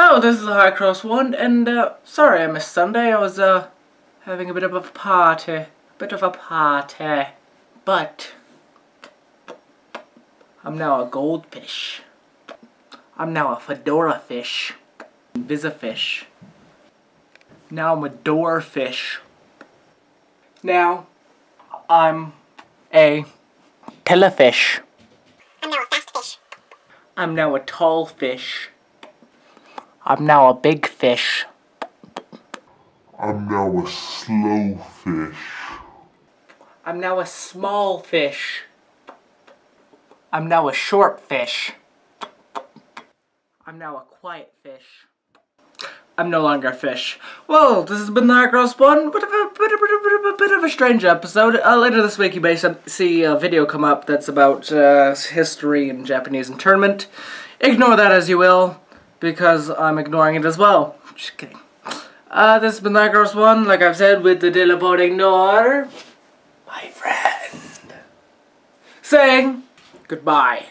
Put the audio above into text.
Hello, this is the Hikros One, and uh, sorry I missed Sunday. I was uh, having a bit of a party. Bit of a party. But, I'm now a goldfish. I'm now a fedora fish. Visifish. Now I'm a door fish. Now, I'm a telefish. I'm now a fast fish. I'm now a tall fish. I'm now a big fish. I'm now a slow fish. I'm now a small fish. I'm now a short fish. I'm now a quiet fish. I'm no longer a fish. Well, this has been the Hikros One. Bit of a bit of, bit of, bit of, bit of a strange episode. Uh, later this week, you may see a video come up that's about uh, history and Japanese internment. Ignore that as you will, because I'm ignoring it as well. Just kidding. Uh, this has been Hikros One, like I've said, with the Dillaport Ignore, my friend, saying goodbye.